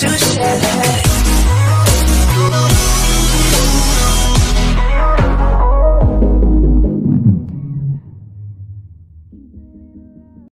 to share.